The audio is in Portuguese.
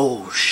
Oh.